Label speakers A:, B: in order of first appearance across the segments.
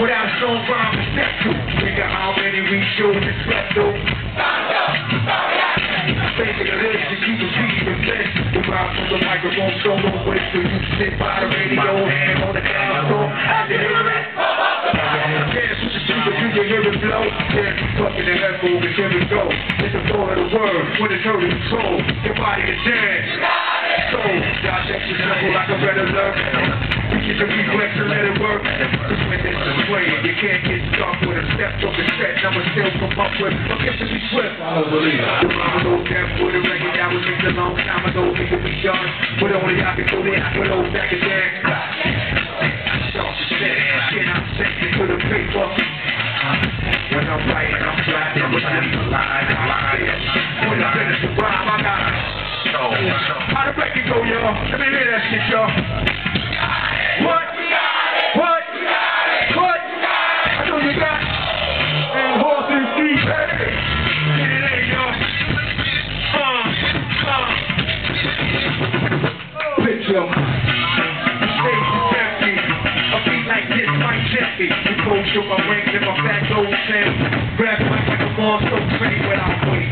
A: without strong rhyme to to. Figure how many we show respect though. Basic of this, just keep repeating the list. The rhyme from the microphone, so don't wait till you sit by the radio, hand on the as you hear it. Dance with the speaker, you can hear it blow. Dance fucking the headphone, and here we go. It's the floor of the word, when it's heard in control. Your body is dance. So, y'all check yourself like a red alert. You get the reflex and let it work. This is playing, you can't get stuck with a step to the set. I'ma still come up with a gift to be swift. I don't believe it. The rhyme was old death with a record that was made a long time ago. It could be done, but only I can go there. I put old back again. Start to set, get out, it to the paper. When I'm writing, I'm flying, I'm writing a line, I'm lying. When I finish the rhyme, I got How the record go, y'all? Let me hear that shit, y'all. Me. You go show my rings and my fat gold sand. Grab my microphone so pretty when I wait.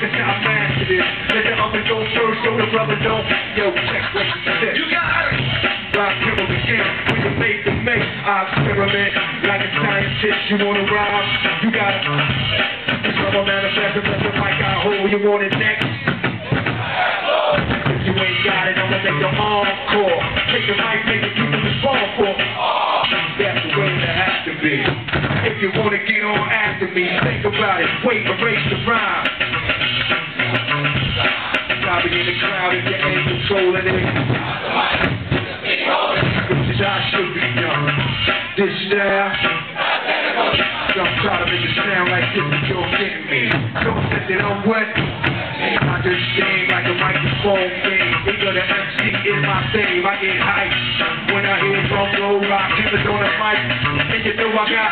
A: Cause I mastered it. Let the go first so the brother don't. Yo, check what you said. You got it. Rock killer again. When you make the make, I experiment. Like a scientist, you wanna rhyme. You gotta. Cause I'm a manifest, let the mic I hold. You want it next. You ain't got it, I'ma make your encore. Take the mic, make it keep it respond for. Ah, that's the way it has to be. If you wanna get on after me, think about it. Wait, erase the rhyme. Driving in the crowd if you ain't controlling it. This is how it should be done. This style. I'm trying to make it sound like this if you're getting me. Don't sit that I'm wet. I just sing like a microphone thing. Bigger the MC is my thing. I get hyped when I hear drum roll rock. Keep it on the mic. And you know I got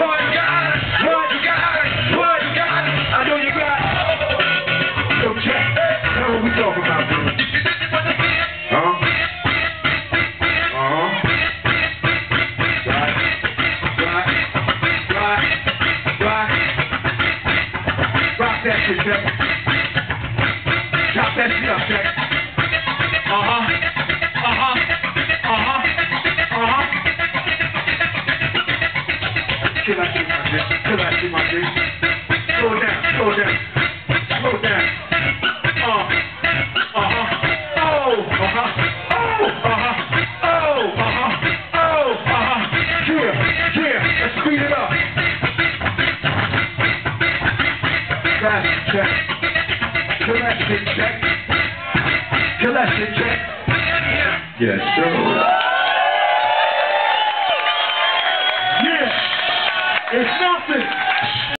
A: what you got, what you got, what you got. I know you got. So check. Now what we talking about? Huh? Uh-huh. Rock that shit. Chop that up. Uh-huh. Uh-huh. Uh-huh. Uh-huh. That shit, my that shit, my. Slow down. Slow down. Slow down. Uh. Uh-huh. Oh. Uh-huh. Oh. Uh-huh. Oh. Uh-huh. Oh. Uh-huh. Yeah. Let's speed it up. Shit, check. Shit, check.
B: Yes, sir.